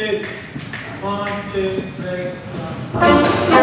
two. One, two, three, four.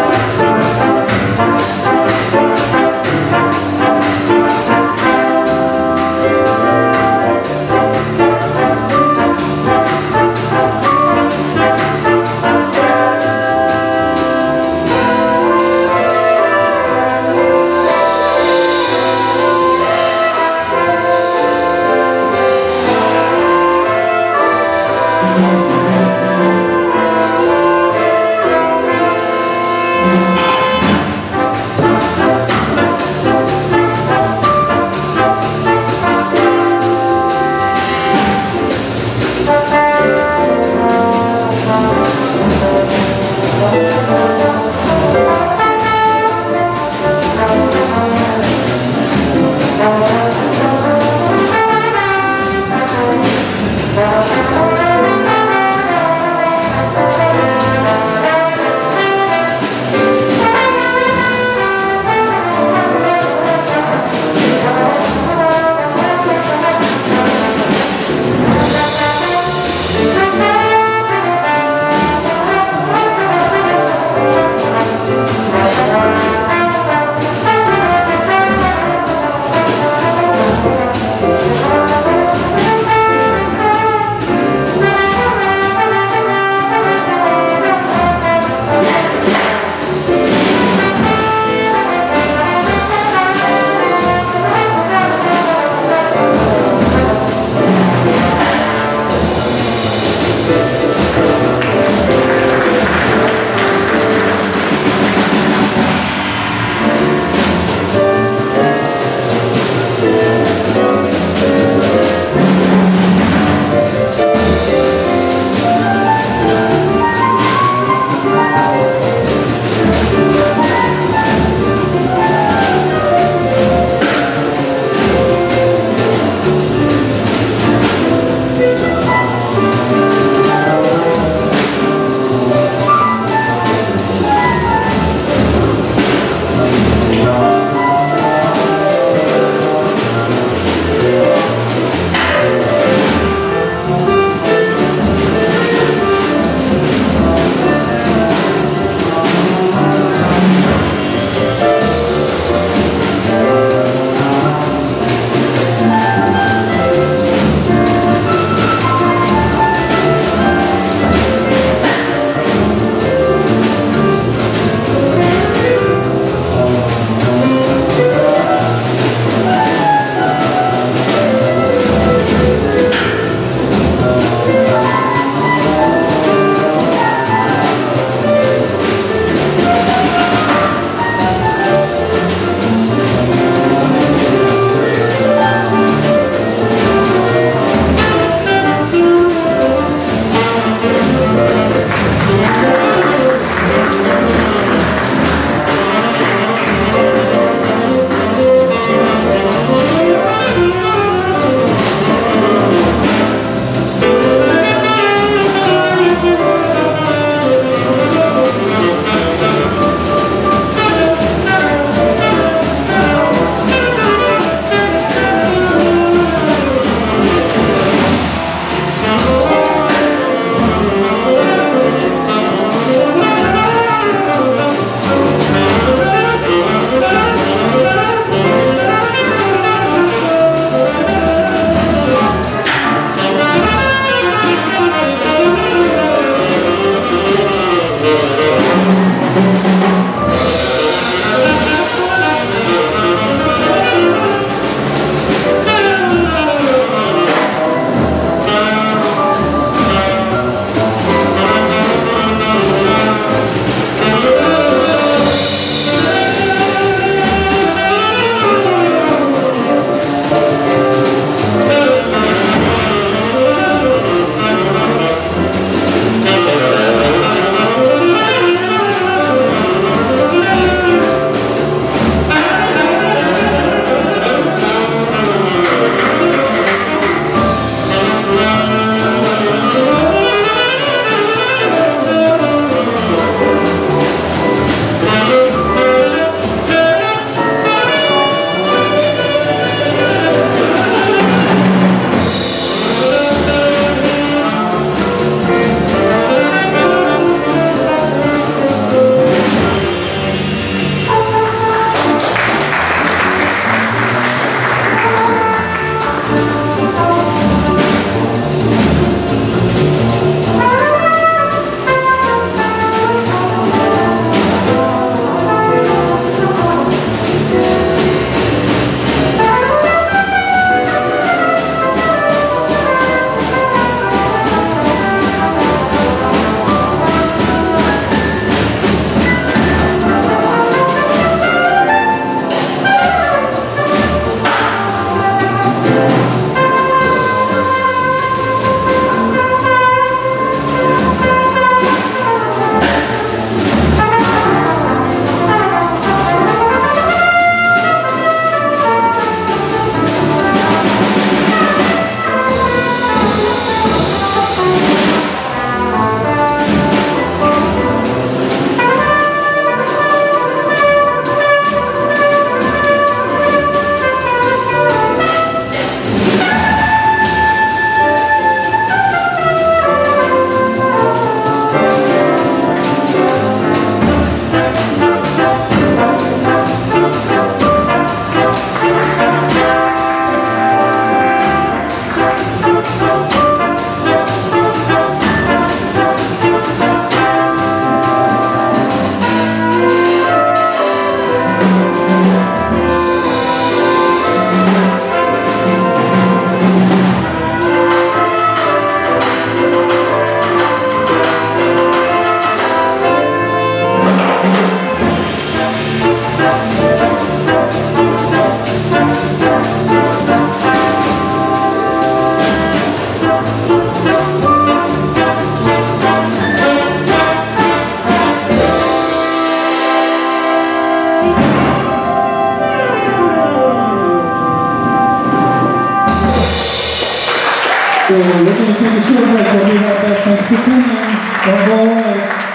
So we're going to take a short break. We'll be right back. Thanks for coming.